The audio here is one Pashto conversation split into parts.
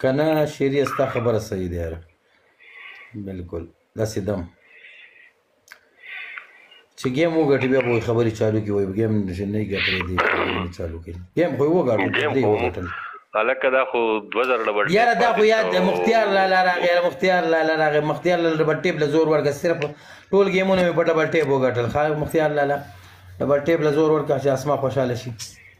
کنه شیریه ستا خبره صحیح ده یاره بالکل داسې دم چې ګیم وګټي بیا به خبرې چالو کې وای ګیم نشه نه ګټرې دي چالو کې ګیم خو وګټل دې وګټل الکه دا خو 2000 ډبل یاره دا خو یاد مختیار لالا راغی مختیار لالا راغی مختیار لالا ډبل ټیپ له زور ورګه صرف ټول ګیمونه په ډبل ټیپ وګټل خا مختیار لالا ډبل ټیپ له زور ورګه چې اسما خوشاله شي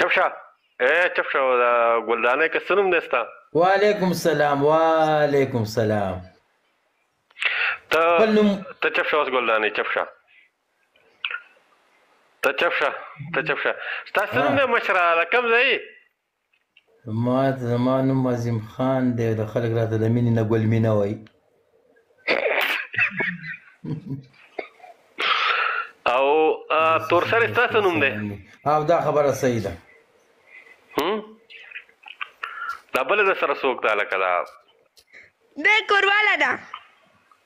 چپ شه اے چپ شه دا ګلدانه که سنم دستا وعلیکم سلام وعلیکم سلام ته ته چپ شه اوس ګلدانه چپ شه ته چپ شه ته چپ شه تاسو نوم د مشره کم ځای ما زما نوم عظیم خان دی د خلک راته د مینې نه ګل مینه وایي او تور سر ستاسو نوم دی او دا خبره صحیح ده دا بل د سره څوک ده لکه دا د کورواله ده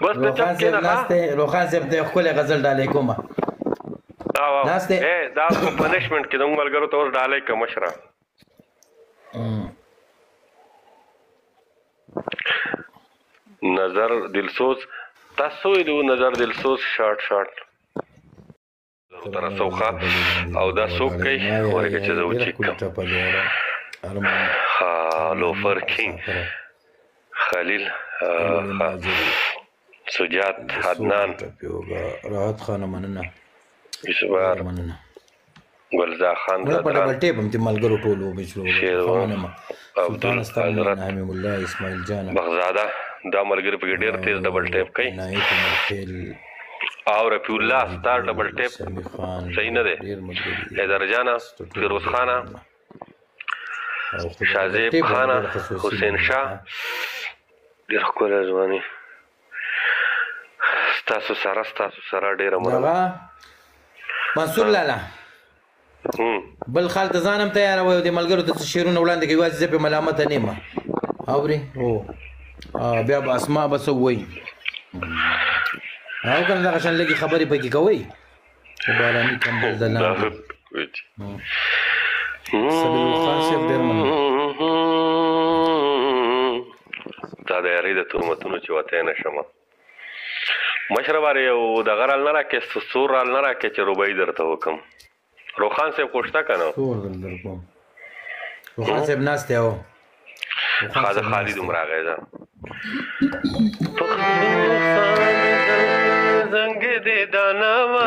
بس ته چپ کې نه ناشته روخان صاحب ته خپل غزل ډالې کومه دا واو ناشته اے دا په پنشمنت کې دوم ملګرو ته اوس ډالې کوم شرا نظر دلسوز تاسو یې نظر دلسوز شارټ شارټ تر رسوخه او دا څوک کوي ورګه چې زه وچیک کوم ها لوفر کینګ خلیل سجاد عدنان راحت خان مننه یوسفار مننه ګلزا خان دا ډبل ټیپ هم ته ملګرو ټولو بچو مننه سلطان ستر نعیم الله اسماعیل جان بغزاده دا ملګری په ډیر تیز ډبل ټیپ کوي نایت مخیل او رفیع الله ستار ډبل ټیپ صحیح نه دی حیدر جانا فیروز خانه شازیب خانه حسین شاه ډیر ښکلی ځواني ستاسو سره ستاسو سره ډیره مننه منصور لالا بل خال ته ځانم تیار وای او د ملګرو ته څه شعرونه وړاندې کوي واسي زه په ملامت نه یم اوري او بیا به اسما بس وای او کنه دا شان لګي خبرې پکې کوي باراني کمبل د لاندې سبیل خان صاحب ډېر مننه دا د یاري د تهمتونو چې وته نه شمه مشره واره یو دغه رال نه راکې سور رال نه راکې چې روبۍ درته وکم روخان صاحب خوشته کنه سور دل در کوم روخان صاحب ناشته او خاله خالد عمر راغی دا زنګ دې دانا ما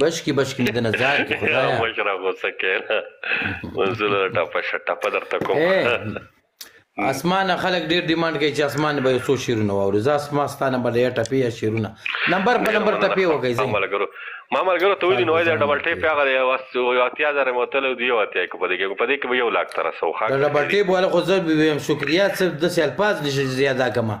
بشکی بشکی مې د نظر کې خدایا مشره غوسه کړه منزل را ټاپه شټاپه درته کوم اسمان خلک ډیر ډیماند کوي چې اسمان به یو څو شیرونه واوري زه اسمان ستانه به ډیر ټپي یا شیرونه نمبر په نمبر ټپي وګي زه ملګرو ما ملګرو ته ویل نو دا ډبل ټیپ هغه دی واس یو اتیا زره متل دی یو اتیا کې پدې کې پدې کې یو لاک تر سو خاک ډبل ټیپ ولا خو زه به ویم شکریا صرف د سیل پاس نشي زیاده کما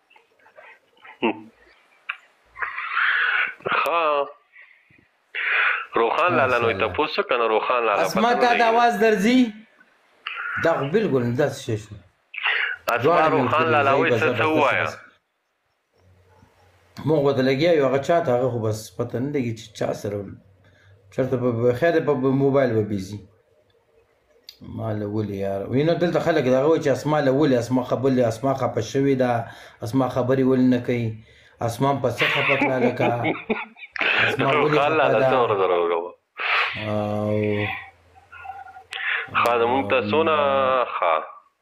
ها روخان لالا نو ته پوس کنه روخان لالا اسما ته د आवाज درځي دا خو بالکل نه داس شي شو اسما روخان لالا وې څه څه وایا موږ وته لګیا یو هغه چاته هغه خو بس پته نه لګي چې چا سره چرته په خیر په موبایل به بيزي ما له ولې یار وینو دلته خلک دا وایي چې اسما له ولې اسما خبرې اسما خپه شوې ده اسما خبرې ولې نه کوي اسمان په څه خپه کړه لکه اسما ولې خپه ده خا زمونږ ته سونه خا